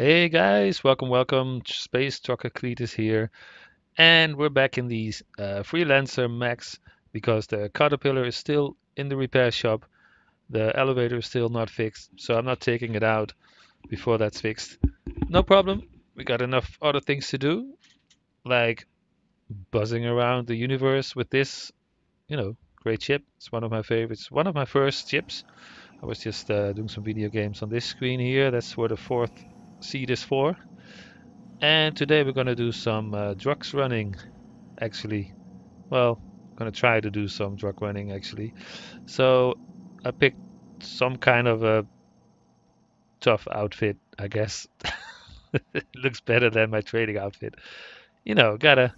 Hey guys, welcome, welcome. Space Trucker Cleet is here, and we're back in the uh, Freelancer Max because the Caterpillar is still in the repair shop. The elevator is still not fixed, so I'm not taking it out before that's fixed. No problem. We got enough other things to do, like buzzing around the universe with this, you know, great ship. It's one of my favorites. One of my first ships. I was just uh, doing some video games on this screen here. That's where the fourth seat is for. And today we're gonna do some uh, drugs running, actually. Well, gonna try to do some drug running actually. So I picked some kind of a tough outfit, I guess. it looks better than my trading outfit. You know, gotta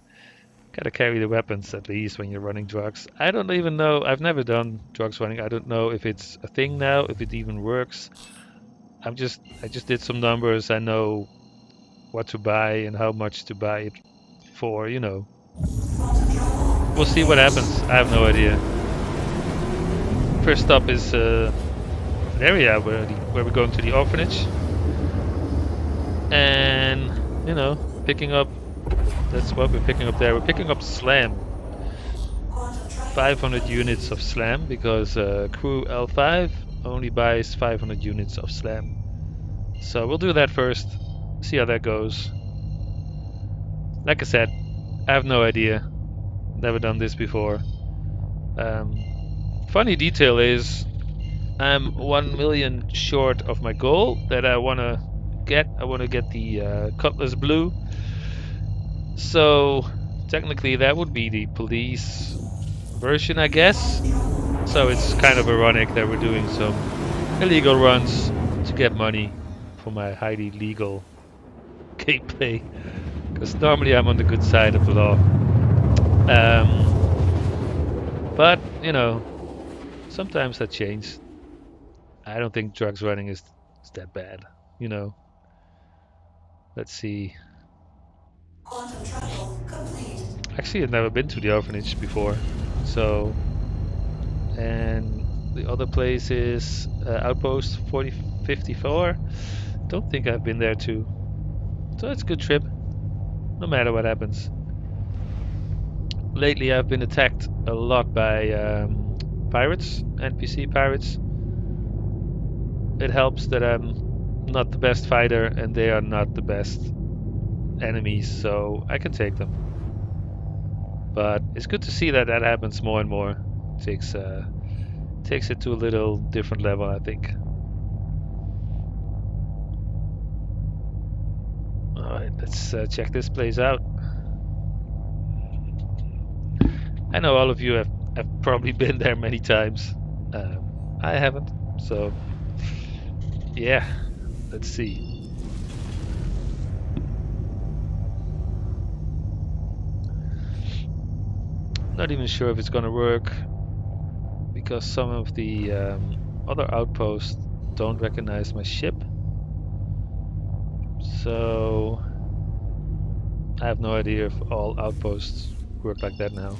gotta carry the weapons at least when you're running drugs. I don't even know. I've never done drugs running. I don't know if it's a thing now, if it even works. I'm just I just did some numbers. I know what to buy and how much to buy it for. You know. We'll see what happens. I have no idea. First stop is uh, an area where the, where we're going to the orphanage, and you know, picking up. That's what we're picking up there. We're picking up slam. 500 units of slam because uh, CRU-L5 only buys 500 units of slam. So we'll do that first, see how that goes. Like I said, I have no idea. Never done this before. Um, funny detail is I'm 1 million short of my goal that I want to get. I want to get the uh, Cutlass Blue. So technically that would be the police version, I guess. So it's kind of ironic that we're doing some illegal runs to get money for my highly legal gameplay. Because normally I'm on the good side of the law. Um, but, you know, sometimes that changes. I don't think drugs running is, is that bad, you know. Let's see. Actually, I've never been to the orphanage before, so and the other place is uh, Outpost 4054. Don't think I've been there too. So it's a good trip, no matter what happens. Lately I've been attacked a lot by um, pirates, NPC pirates. It helps that I'm not the best fighter and they are not the best enemies, so I can take them. But it's good to see that that happens more and more takes uh, takes it to a little different level, I think. Alright, let's uh, check this place out. I know all of you have, have probably been there many times. Um, I haven't, so yeah, let's see. Not even sure if it's gonna work because some of the um, other outposts don't recognize my ship. So I have no idea if all outposts work like that now.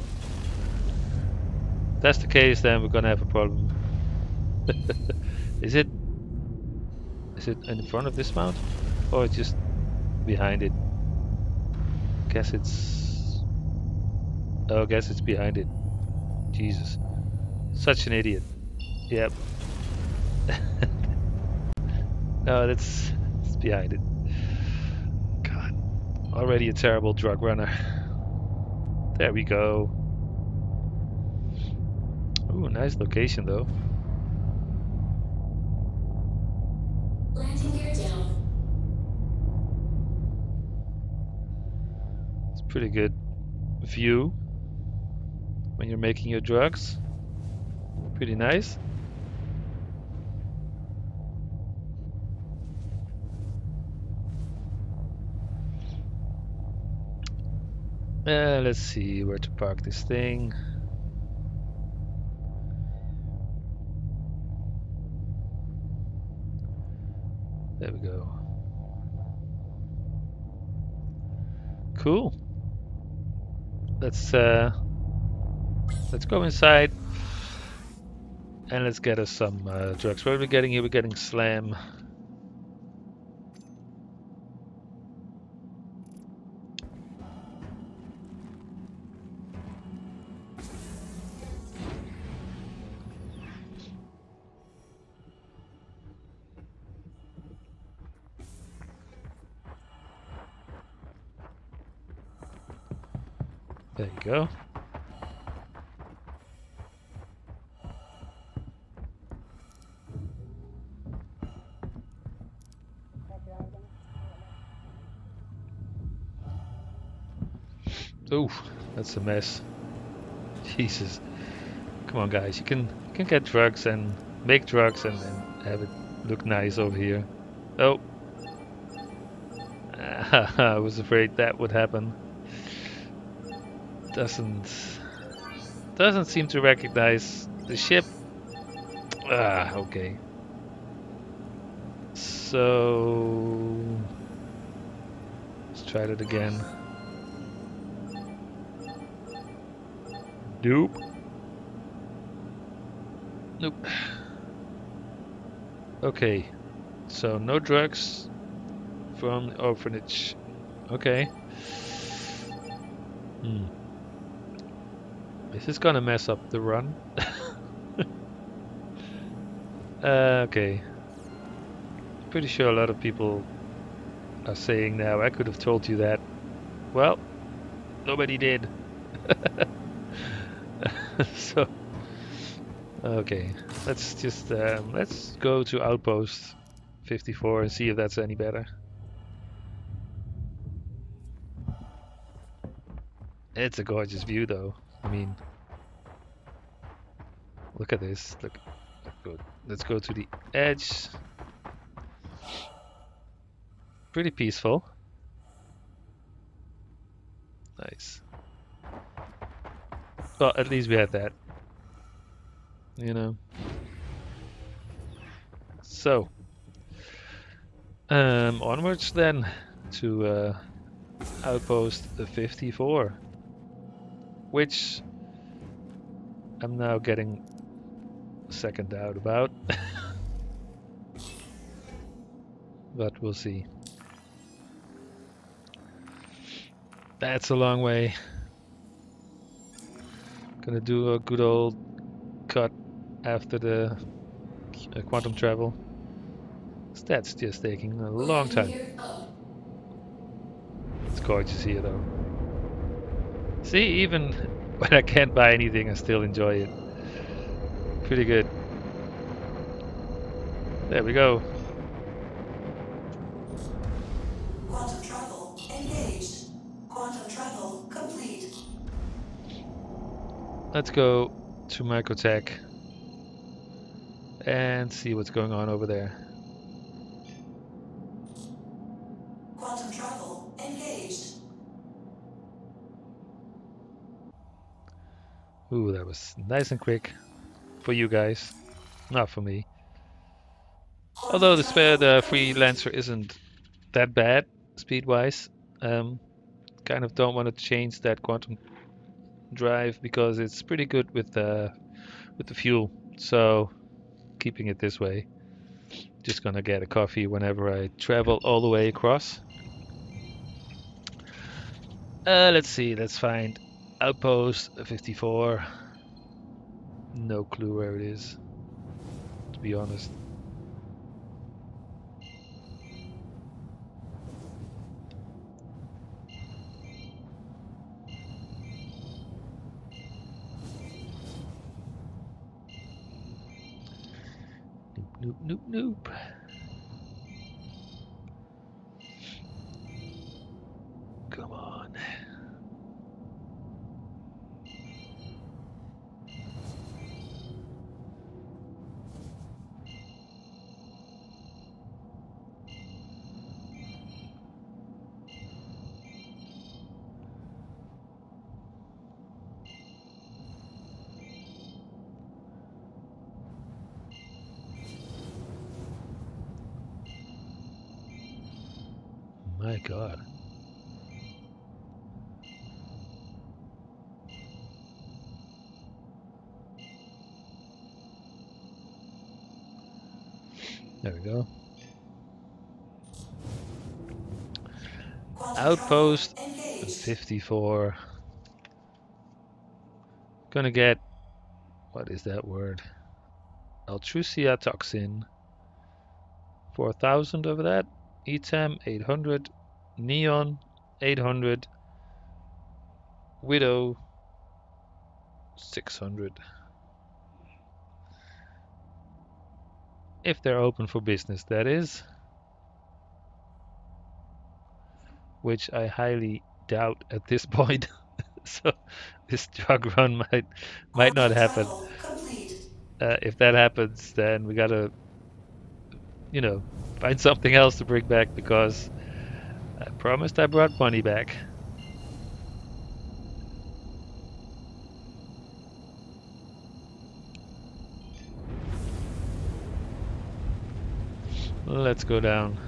If that's the case, then we're gonna have a problem. is it is it in front of this mount or just behind it? Guess it's oh, I guess it's behind it. Jesus. Such an idiot. Yep. no, that's, that's behind it. God. Already a terrible drug runner. There we go. Ooh, nice location though. Landing gear down. It's pretty good view when you're making your drugs. Pretty nice. Uh, let's see where to park this thing. There we go. Cool. Let's uh, let's go inside and let's get us some uh, drugs. What are we getting here? We're getting slam. Mess. Jesus. Come on guys, you can you can get drugs and make drugs and, and have it look nice over here. Oh. I was afraid that would happen. Doesn't doesn't seem to recognize the ship. Ah, okay. So let's try that again. Nope. Nope. Okay. So no drugs from the orphanage. Okay. Hmm. This is gonna mess up the run. uh, okay. Pretty sure a lot of people are saying now, I could have told you that. Well, nobody did. so, okay, let's just um, let's go to outpost 54 and see if that's any better. It's a gorgeous view, though. I mean, look at this. Look, good. Let's go to the edge. Pretty peaceful. Nice. Well, at least we had that. You know. So, um, onwards then to uh, outpost 54, which I'm now getting second doubt about, but we'll see. That's a long way. Gonna do a good old cut after the uh, quantum travel. That's just taking a long time. It's gorgeous here though. See, even when I can't buy anything, I still enjoy it. Pretty good. There we go. Let's go to Microtech and see what's going on over there. Quantum travel engaged. Ooh, that was nice and quick for you guys, not for me. Although the spare the freelancer isn't that bad speed-wise, um, kind of don't want to change that quantum drive because it's pretty good with the with the fuel. So keeping it this way. Just gonna get a coffee whenever I travel all the way across. Uh, let's see, let's find Outpost 54. No clue where it is, to be honest. Nope, nope, nope. We go. Outpost 54. Gonna get. What is that word? Altruciatoxin. 4000 over that. E'tam 800. Neon 800. Widow 600. If they're open for business, that is. Which I highly doubt at this point. so this drug run might might not happen. Uh, if that happens, then we gotta, you know, find something else to bring back because I promised I brought money back. Let's go down.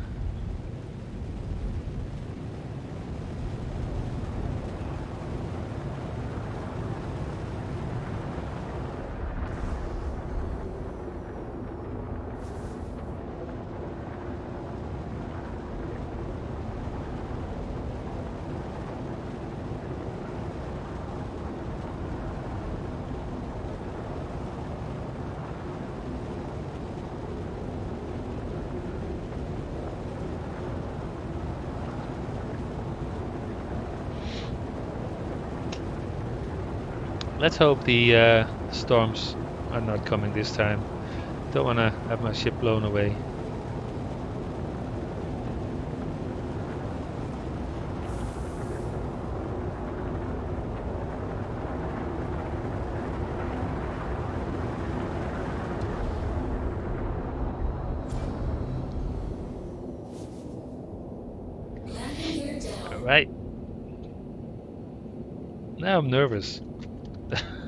Let's hope the uh, storms are not coming this time. Don't want to have my ship blown away. Landing. Alright. Now I'm nervous.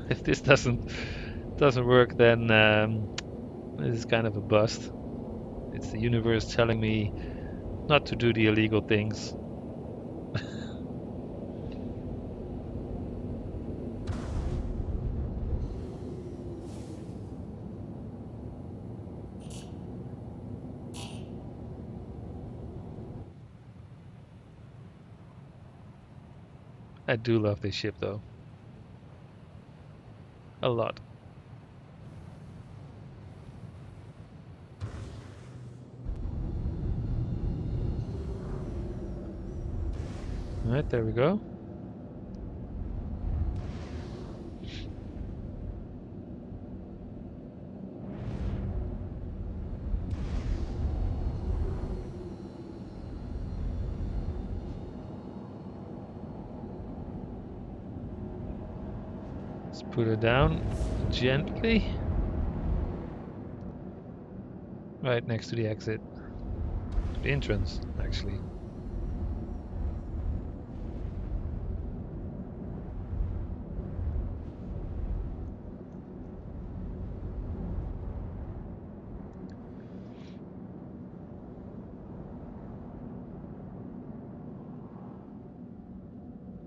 if this doesn't doesn't work, then um, this is kind of a bust. It's the universe telling me not to do the illegal things. I do love this ship though. A lot. Alright, there we go. It down gently. Right next to the exit. The entrance, actually.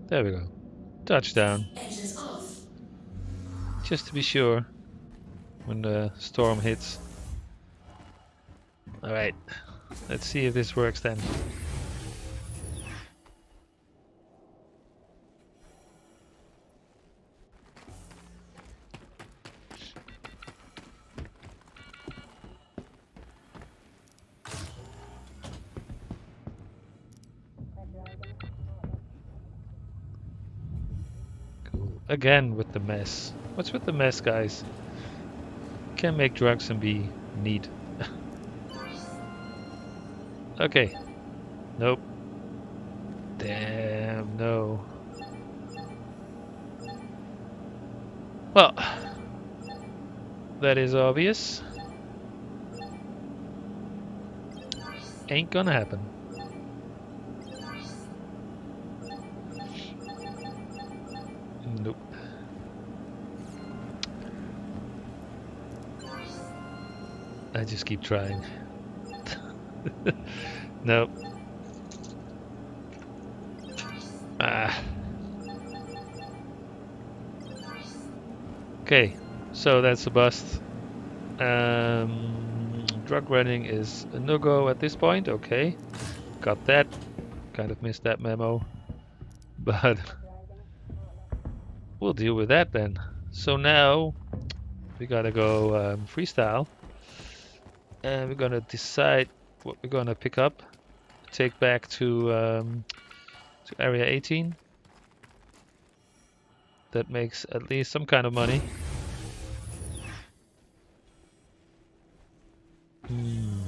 There we go. Touchdown. Just to be sure when the storm hits. Alright, let's see if this works then. Again with the mess. What's with the mess, guys? Can't make drugs and be neat. okay. Nope. Damn, no. Well, that is obvious. Ain't gonna happen. Just keep trying. nope. Ah. Okay, so that's a bust. Um, drug running is a no-go at this point. Okay, got that. Kind of missed that memo, but we'll deal with that then. So now we gotta go um, freestyle, and we're gonna decide what we're gonna pick up, take back to um, to area 18. that makes at least some kind of money. Hmm.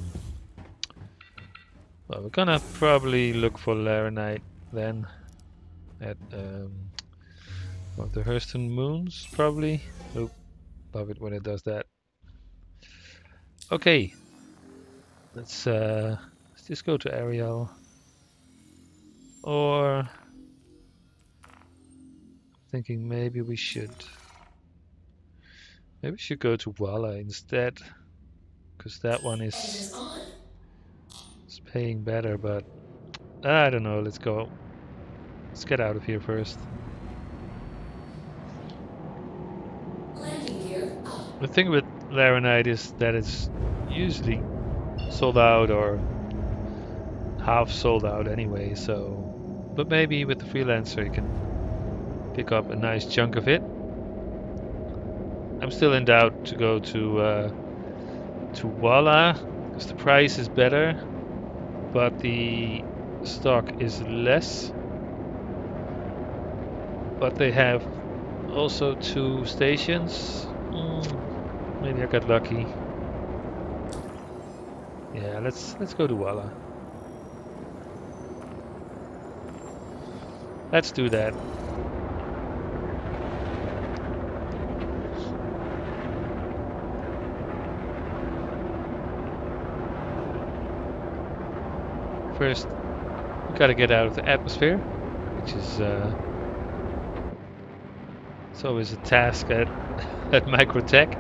Well, we're gonna probably look for Laranite then at um, one of the Hurston Moons, probably. Oop, love it when it does that. Okay, let's uh, let's just go to Arial, or thinking maybe we should maybe we should go to Wala instead, because that one is is paying better, but I don't know. Let's go. Let's get out of here first. The thing with Laranite is that it's usually sold out or half sold out anyway, so but maybe with the freelancer you can pick up a nice chunk of it. I'm still in doubt to go to uh, to Wala because the price is better, but the stock is less. But they have also two stations. Mm, maybe I got lucky. Yeah, let's let's go to Wala. Let's do that. First, we gotta get out of the atmosphere, which is uh, it's always a task at at Microtech.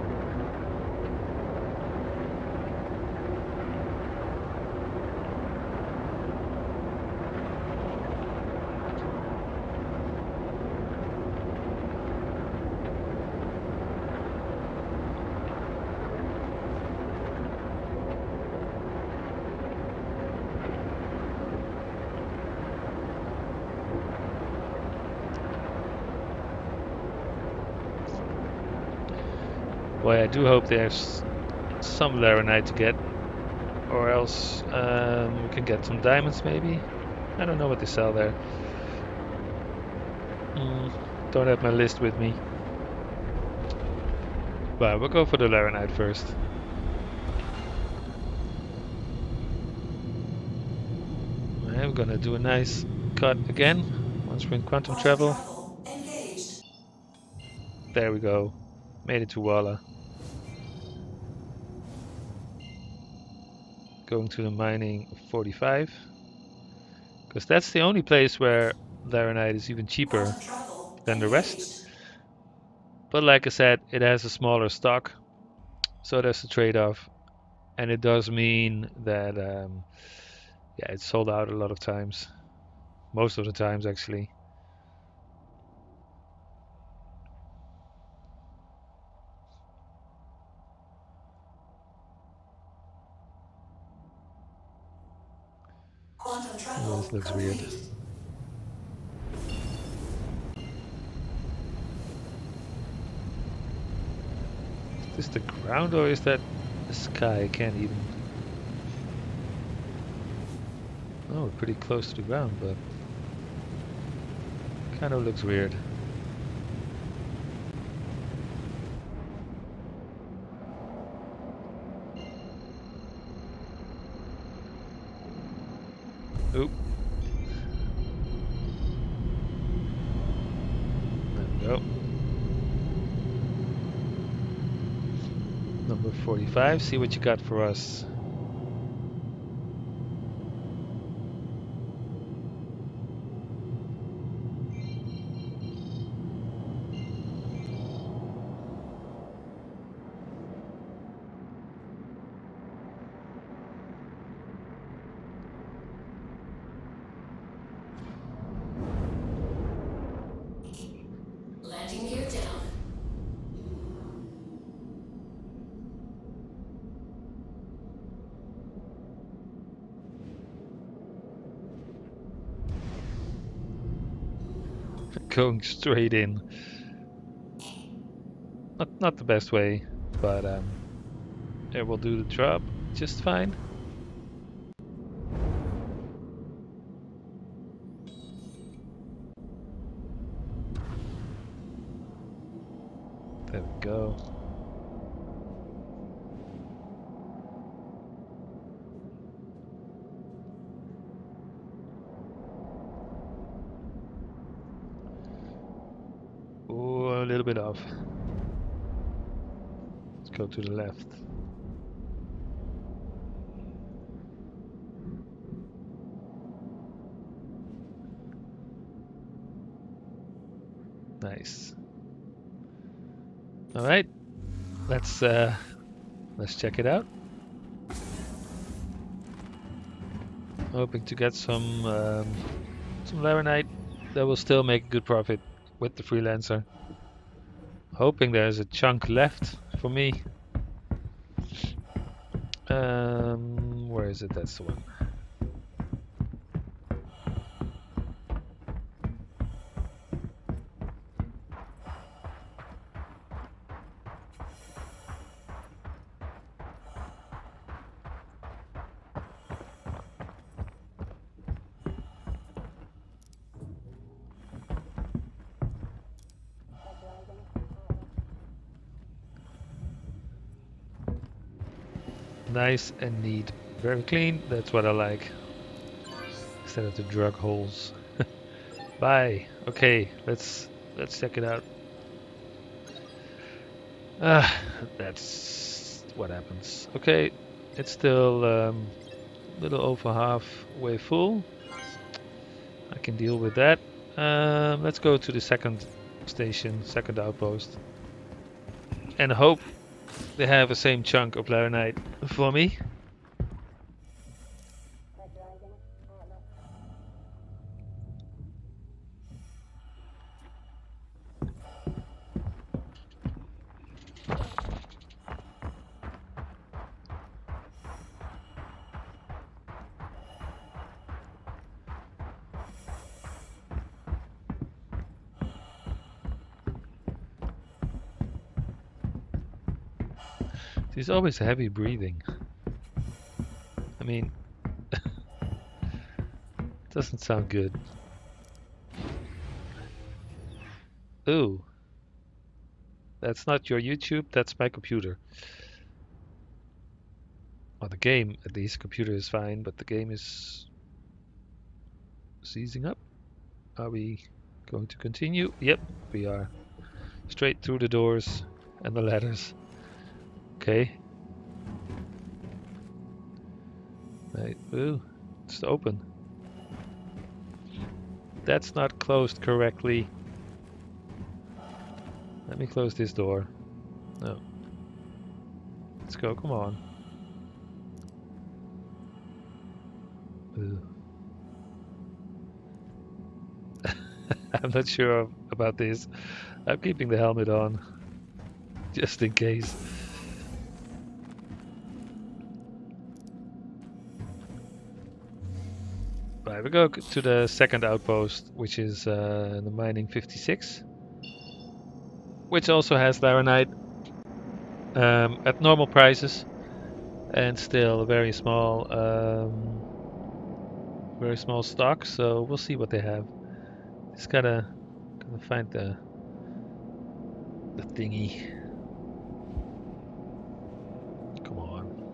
I do hope there's some Laranite to get, or else um, we can get some diamonds maybe. I don't know what they sell there. Mm, don't have my list with me. But we'll go for the Laranite first. I'm gonna do a nice cut again once we're in quantum. Travel. There we go. Made it to Wala. Going to the mining 45. Because that's the only place where Laranite is even cheaper than the rest. But like I said, it has a smaller stock. So that's the trade-off. And it does mean that um, yeah, it's sold out a lot of times. Most of the times actually. Quantum Oh, travel this looks weird. Is this the ground or is that the sky? I can't even. Oh, we're pretty close to the ground, but kind of looks weird. Oop. There we go. Number 45, see what you got for us. Landing gear down. Going straight in. Not not the best way, but um, it will do the job just fine. There we go. Ooh, a little bit off. Let's go to the left. Nice. All right, let's uh, let's check it out. Hoping to get some um, some laranite that will still make a good profit with the freelancer. Hoping there's a chunk left for me. Um, where is it? That's the one. Nice and neat. Very clean. That's what I like. Instead of the drug holes. Bye. Okay, let's let's check it out. Ah, that's what happens. Okay, it's still um, a little over halfway full. I can deal with that. Um, let's go to the second station, second outpost, and hope they have the same chunk of laranite for me. There's always heavy breathing. I mean, doesn't sound good. Ooh. That's not your YouTube, that's my computer. Well, the game, at least, computer is fine, but the game is seizing up. Are we going to continue? Yep, we are. Straight through the doors and the ladders. Okay. Right. Ooh, it's open. That's not closed correctly. Let me close this door. No. Let's go, come on. I'm not sure about this. I'm keeping the helmet on. Just in case. We go to the second outpost, which is uh, the Mining 56, which also has laranite um, at normal prices, and still a very small, um, very small stock. So we'll see what they have. Just gotta, gotta find the the thingy. Come on.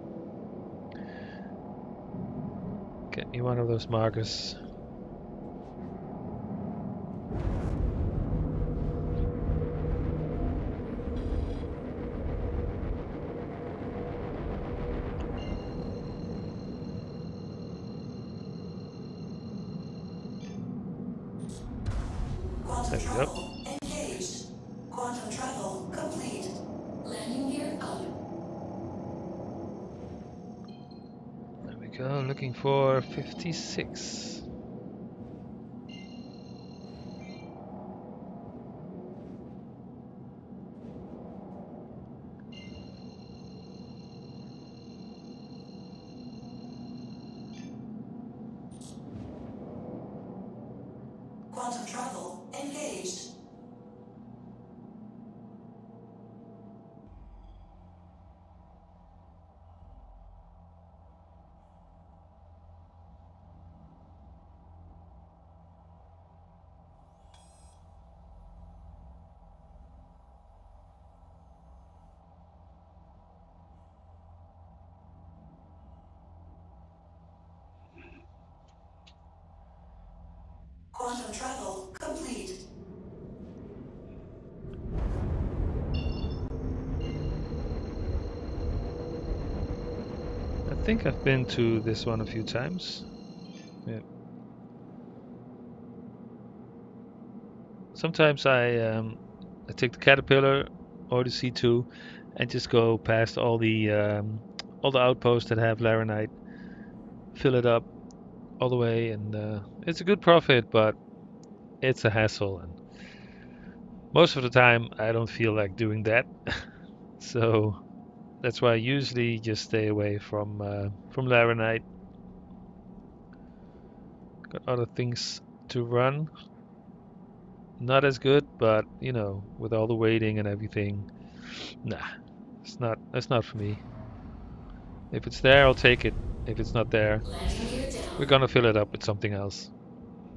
Get me one of those markers. There we go. travel engaged. Quantum travel complete. Landing gear out. There we go, looking for 56. Quantum travel engaged. Travel complete. I think I've been to this one a few times. Yeah. Sometimes I um, I take the caterpillar or the C2 and just go past all the um, all the outposts that have laranite, fill it up all the way, and uh, it's a good profit, but it's a hassle, and most of the time I don't feel like doing that, so that's why I usually just stay away from uh, from laranite. Got other things to run. Not as good, but you know, with all the waiting and everything, nah, it's not. That's not for me. If it's there, I'll take it. If it's not there, we're gonna fill it up with something else.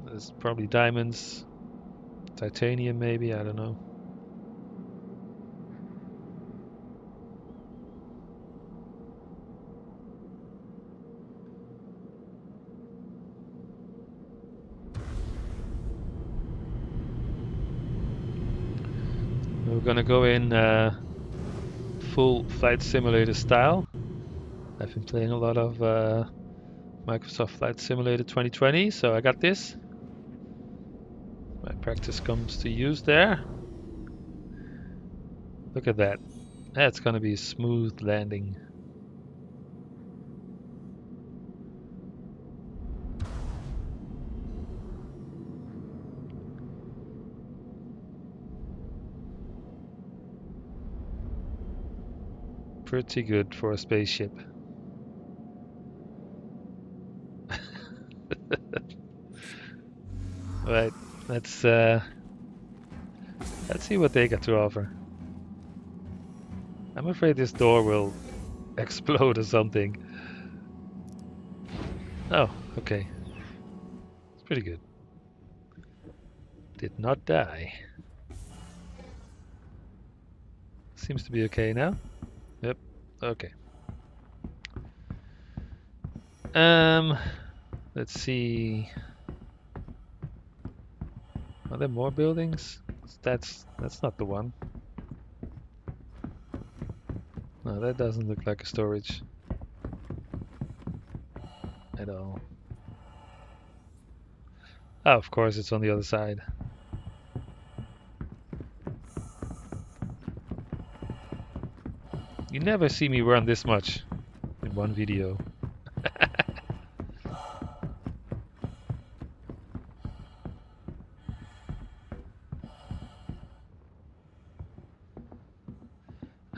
There's probably diamonds, titanium, maybe. I don't know. We're gonna go in uh, full flight simulator style. I've been playing a lot of uh, Microsoft Flight Simulator 2020, so I got this. Practice comes to use there. Look at that. That's gonna be a smooth landing. Pretty good for a spaceship. right, let's uh, let's see what they got to offer. I'm afraid this door will explode or something. Oh, okay. It's pretty good. Did not die. Seems to be okay now. Yep. Okay. Um, let's see. There more buildings? That's that's not the one. No, that doesn't look like a storage at all. Oh, of course, it's on the other side. You never see me run this much in one video.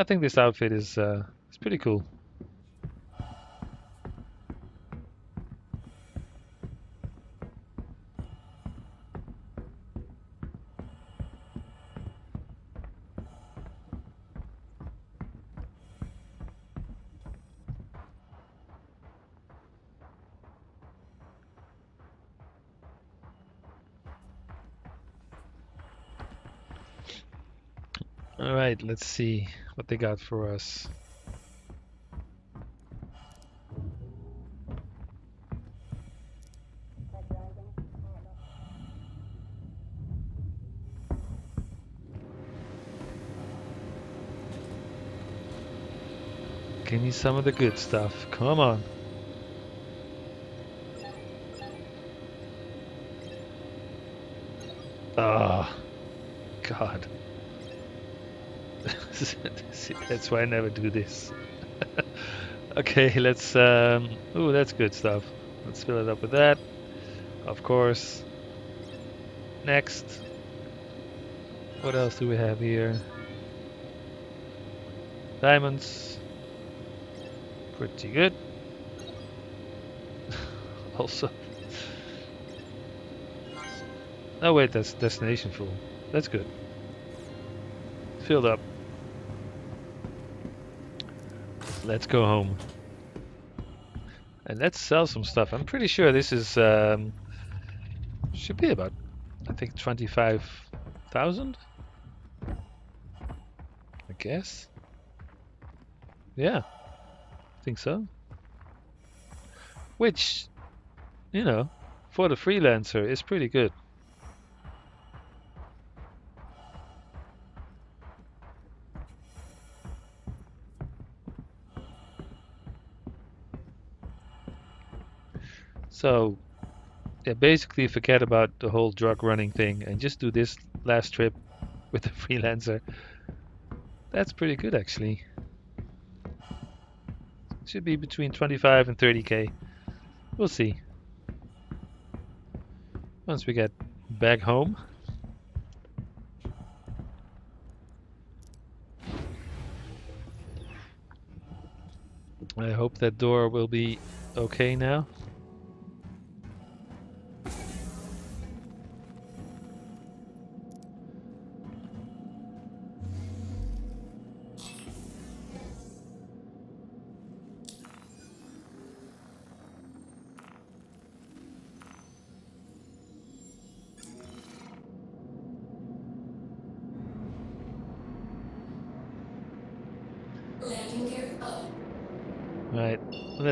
I think this outfit is uh, is pretty cool. All right, let's see what they got for us. Give me some of the good stuff. Come on. That's why I never do this. okay, let's. Um, ooh, that's good stuff. Let's fill it up with that. Of course. Next. What else do we have here? Diamonds. Pretty good. also. Oh wait, that's destination full. That's good. Filled up. Let's go home. And let's sell some stuff. I'm pretty sure this is um, should be about I think twenty-five thousand. I guess. Yeah, I think so. Which, you know, for the freelancer is pretty good. So, yeah, basically forget about the whole drug running thing and just do this last trip with the freelancer. That's pretty good actually. Should be between 25 and 30k. We'll see. Once we get back home. I hope that door will be okay now.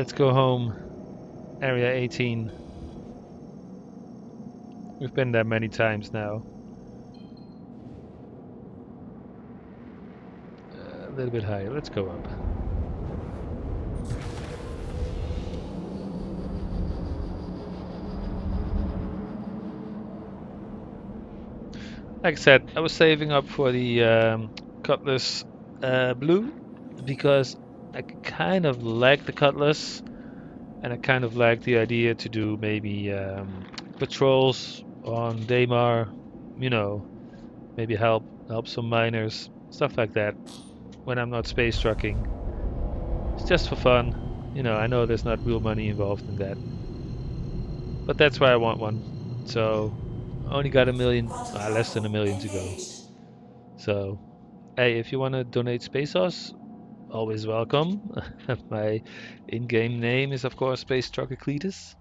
Let's go home. Area 18. We've been there many times now. Uh, a little bit higher. Let's go up. Like I said, I was saving up for the um, Cutlass uh, Blue because I kind of like the Cutlass and I kind of like the idea to do maybe um, patrols on Daymar, you know, maybe help help some miners, stuff like that when I'm not space trucking. It's just for fun. You know, I know there's not real money involved in that. But that's why I want one. So I only got a million, uh, less than a million to go. So, hey, if you want to donate Space Sauce, always welcome. My in-game name is, of course, Space Trucker Cletus.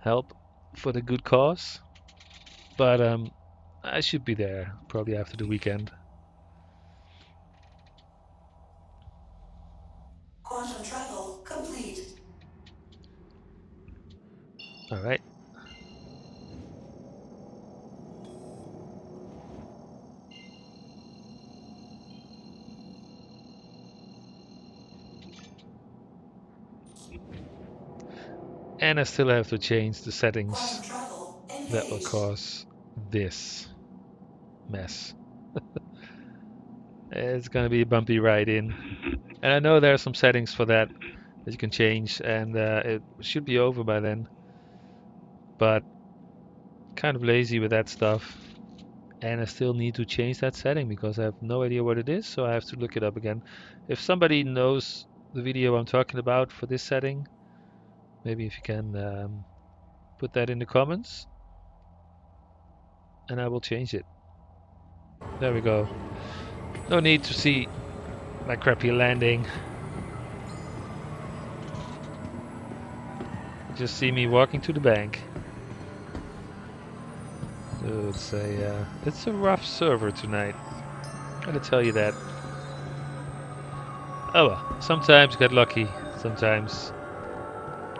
Help for the good cause. But um, I should be there probably after the weekend. Quantum travel complete. All right. And I still have to change the settings that will cause this mess. it's gonna be a bumpy ride in. And I know there are some settings for that that you can change and uh, it should be over by then. But kind of lazy with that stuff. And I still need to change that setting because I have no idea what it is, so I have to look it up again. If somebody knows the video I'm talking about for this setting, maybe if you can um, put that in the comments and I will change it. There we go. No need to see my crappy landing. Just see me walking to the bank. So it's a uh, it's a rough server tonight. Gotta tell you that. Oh well, sometimes get lucky, sometimes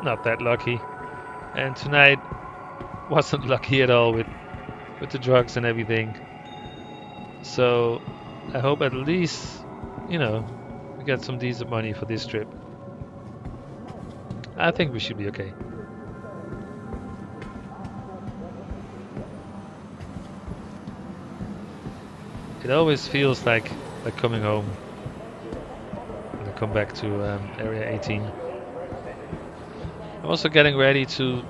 not that lucky. And tonight wasn't lucky at all with with the drugs and everything. So I hope at least, you know, we get some decent money for this trip. I think we should be okay. It always feels like like coming home when I come back to um, Area 18. I'm also getting ready to,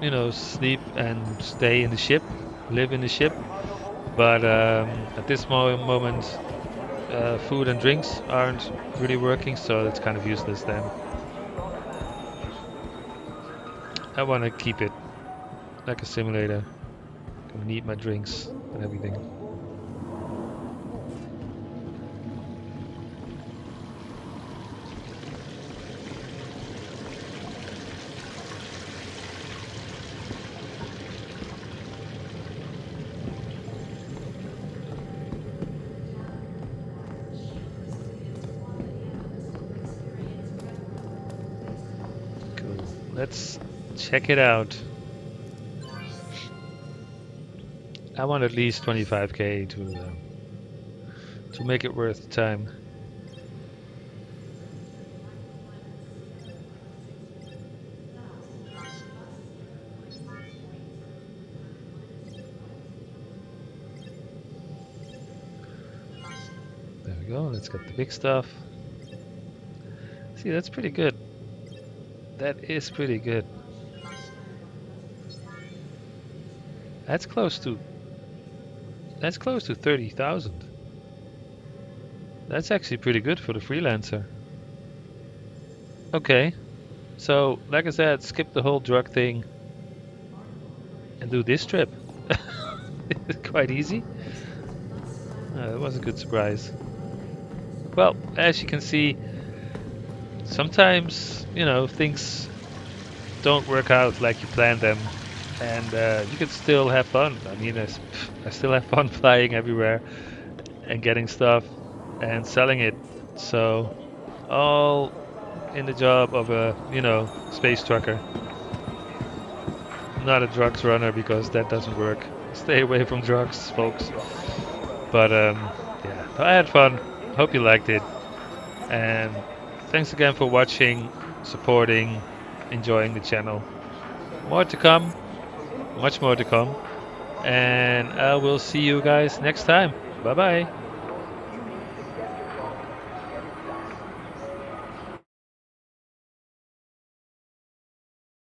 you know, sleep and stay in the ship, live in the ship. But um, at this mo- moment, uh, food and drinks aren't really working, so it's kind of useless then. I want to keep it like a simulator. I need my drinks and everything. Let's check it out. I want at least 25k to uh, to make it worth the time. There we go. Let's get the big stuff. See, that's pretty good. That is pretty good. That's close to that's close to 30,000. That's actually pretty good for the freelancer. Okay. So, like I said, skip the whole drug thing and do this trip. It's quite easy. Uh, that was a good surprise. Well, as you can see, sometimes, you know, things don't work out like you planned them. And uh, you can still have fun. I mean, I, I still have fun flying everywhere and getting stuff and selling it. So, all in the job of a, you know, space trucker. Not a drugs runner because that doesn't work. Stay away from drugs, folks. But um, yeah, I had fun. Hope you liked it. And thanks again for watching, supporting, enjoying the channel. More to come, much more to come. And I will see you guys next time. Bye bye.